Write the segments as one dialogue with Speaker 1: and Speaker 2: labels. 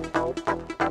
Speaker 1: Thank you.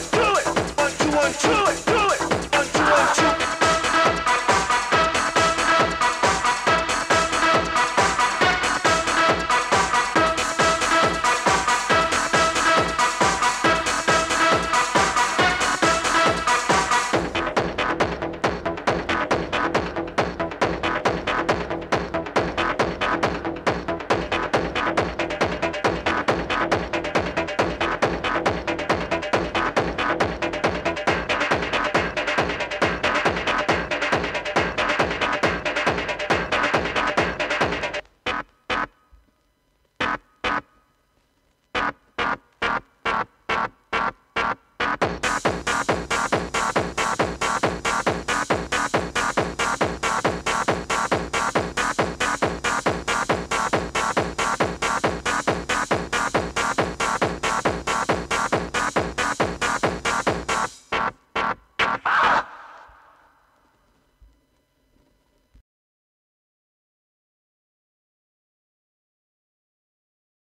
Speaker 2: do it, one, two, one, two, it, do it, one, two, one, two.